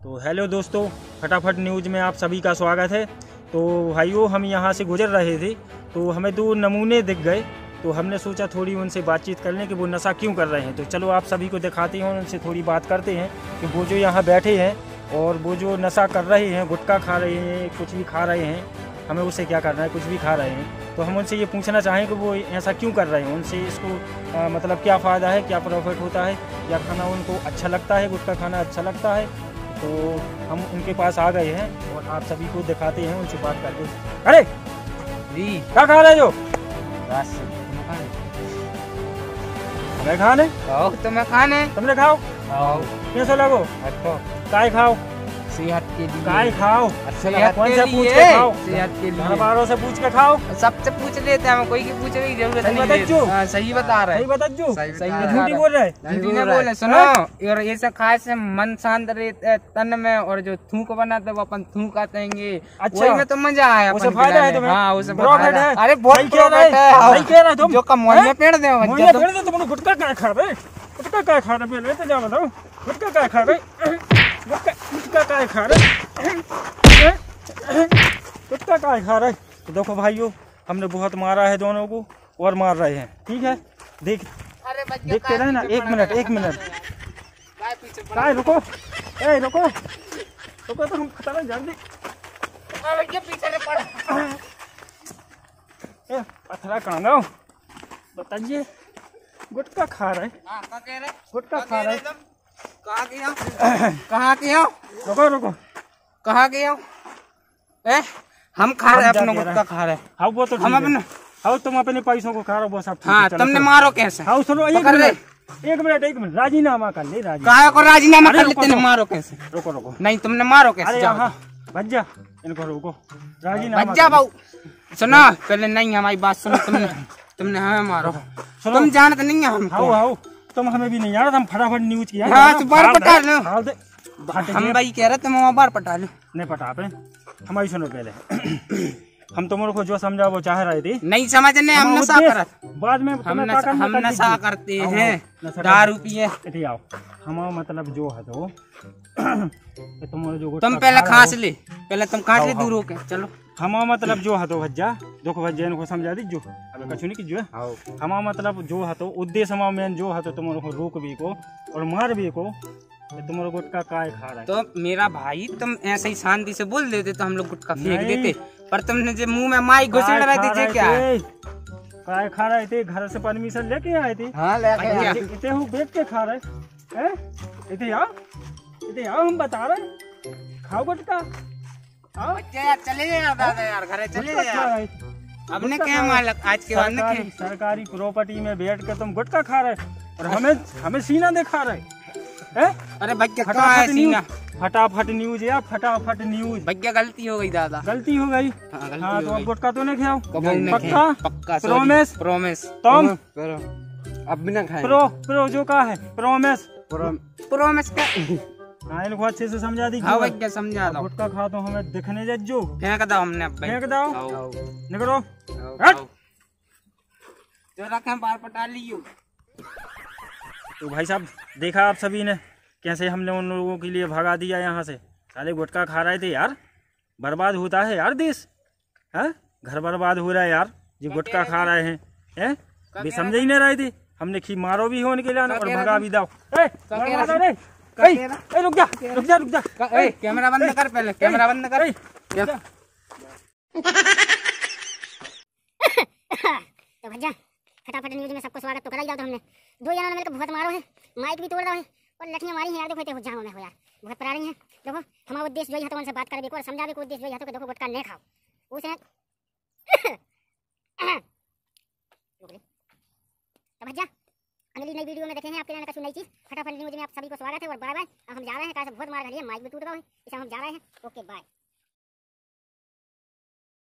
तो हेलो दोस्तों फटाफट न्यूज़ में आप सभी का स्वागत है। तो भाइयों हम यहाँ से गुजर रहे थे तो हमें दो नमूने दिख गए। तो हमने सोचा थोड़ी उनसे बातचीत कर लें कि वो नशा क्यों कर रहे हैं। तो चलो आप सभी को दिखाते हैं उनसे थोड़ी बात करते हैं कि वो जो यहाँ बैठे हैं और वो जो नशा कर रहे हैं गुटखा खा रहे हैं कुछ भी खा रहे हैं हमें उसे क्या करना है कुछ भी खा रहे हैं। तो हम उनसे ये पूछना चाहें कि वो ऐसा क्यों कर रहे हैं? उनसे इसको आ, मतलब क्या फ़ायदा है क्या प्रॉफिट होता है? या खाना उनको अच्छा लगता है गुटखा खाना अच्छा लगता है? तो हम उनके पास आ गए हैं और आप सभी को दिखाते हैं उनसे बात करके अरे! जी। क्या खा रहे जो बस। मैं खाने? खाओ। तुम्हें खाने। तुमने खाओ? खाओ। कैसे लगो? अच्छा। काय खाओ? सेहत के लिए। काय खाओ। सेहत कौन के सा पूछ लिए? के खाओ? सेहत के लिए। वालों से पूछ के खाओ। सबसे पूछ लेते हैं हमें कोई की पूछने की ज़रूरत नहीं बता है। हाँ, सही बता रहे सही बता जो सही झूठी बोल रहे झूठी ना बोले सुनो। और ये सब खाए से मन शांत रहता है तन में और जो थूक बनाते हैं वो अपन थूक आते हैं अच्छा। में तो मज़ा आया उसे फ़ायदा है तुम्हें? हाँ उसे फ़ायदा। है? अरे बहुत रहे है। हाँ। सही कह रहे तुम। जो कमोइया हैं? पेड़ दे मुझे पेड़ दे तुमने गुटखा क्या खा रहे गुटखा क्या खा रहे पहले तो जा बताओ। गुटखा क्या खा रहे गुटखा गुटखा क्या खा रहे गुटखा क्या खा रहे तो देखो भाइयों हमने बहुत मारा है दोनों को और मार रहे हैं। ठीक है? देख देखते रहे ना एक मिनट एक मिनट। काय रुको। ए रुको। रुको तो हम खतरा जल्दी ए पथरा कहाँ गाओ बताइए। गुटका खा रहे हाँ, रहे गुटखा खा रहे कहाँ के हो कहाँ के हो रुको रुको। कहाँ के हो? ए हम खा रहे हम अपने जाके गुटखा खा रहे हाँ। वो तो हम अपने हाँ तुम अपने पैसों को खा रहे हो सब हाँ तुमने मारो कैसे? हाँ सुनो एक मिनट एक मिनट एक मिनट राजीनामा कर ले राज़ी काहे को राजीनामा कर लेते। मारो कैसे? रुको रुको। नहीं तुमने मारो कैसे? अरे यहाँ भज्जा इनको रोको। राजीनामा लो। बाबू सुनो पहले नहीं हमारी बात सुनो तुमने तुमने हमें मारो। सुनो। तुम जानते नहीं है हाँ हमको हाँ तुम हमें भी नहीं जानते हम फटाफट न्यूज़ किया। हाँ, तो बार पटा लो। दे हट हम भाई कह रहे तुम वहाँ बार पटा लो। नहीं पटा पे हमारी सुनो पहले। हम तुम को जो समझा वो चाह रहे थे। नहीं समझने हम नशा करत बाद में हम नशा हम नशा करते हाँ, हैं दारू पिए। आओ। हमारा मतलब जो है तो तुम जो तुम पहले खांस ले। पहले तुम खांस ले हाँ, दूर होके। चलो। हमारा मतलब जो है तो भज्जा। देखो भज्जा इनको समझा दीजिए अबे कछु नहीं कीजिए। हमारा मतलब जो है तो उद्देश्य हमारा मेन जो है तो तुम को रोक भी को और मार भी को। तुम गुटखा काय खा रहा है? तो मेरा भाई तुम ऐसे ही शांति से बोल देते तो हम लोग गुटखा फेंक देते। पर तुमने जो मुँह में माई घुसेड़ रहे थे क्या? काय खा रहे थे? घर से परमिशन लेके आए थे? हाँ लेके अच्छा, इते हूँ बेच के खा रहे। हैं? इते आओ। इते आओ हम बता रहे खाओ गुटका आओ। यार चले यार दादा यार घरे चले रहे अब ने क्या मालक आज के बाद सरकारी प्रॉपर्टी में बैठ के तुम गुटका खा रहे और हमें हमें सीना दिखा रहे अरे भैया फटाफट न्यूज़। फटाफट न्यूज़ या फटाफट न्यूज़। भैया गलती हो गई दादा। गलती हो गई? हाँ, हाँ तो अब। गुटखा तो नहीं खाओ पक्का? पक्का Promise? प्रोमिस तुम अब भी ना खाए प्रो प्रो जो का है प्रोमिस प्रोमिस का। हाँ इनको अच्छे से समझा दी हाँ भैया समझा दो। गुटखा खा तो हमें दिखने जज्जो फेंक दो हमने फेंक दो। निकलो। जो रखे बार पटा लियो। तो भाई साहब देखा आप सभी ने कैसे हमने उन लोगों के लिए भगा दिया यहाँ से? साले गुटखा खा रहे थे यार। बर्बाद होता है यार देश। है? घर बर्बाद हो रहा है यार। जो गुटखा खा रहे हैं हैं? भी समझ ही नहीं रहे थे। हमने खी मारो भी हो उनके लिए और भगा भी दो ए, कह भगा रहा दो रे। कह ए, रहा ए, रुक जा रुक जा रुक जा। कैमरा बंद कर पहले कैमरा बंद कर। तो भैया फटाफट न्यूज़ में सबको स्वागत तो करा ही तो हमने। दो जनों ने मिलकर बहुत मारो है, माइक भी तोड़ रहा है और लठियाँ मारी हैं, यार देखो इतने जाओ में हो यार बहुत परा रही हैं। देखो, हमारा उद्देश्य जो है तो उनसे बात करे देखो और समझा को उद्देश्य जो है तो देखो, गुटखा नहीं खाओ। उसे तो भैया, अगली नई वीडियो में देखेंगे आपके लिए नई चीज़। फटाफट न्यूज़ में आप सभी को स्वागत है और बाय बाय हम जा रहे हैं, कहा बहुत मार रही है, माइक भी टूट रहा है। इसे हम जा रहे हैं। Okay, bye.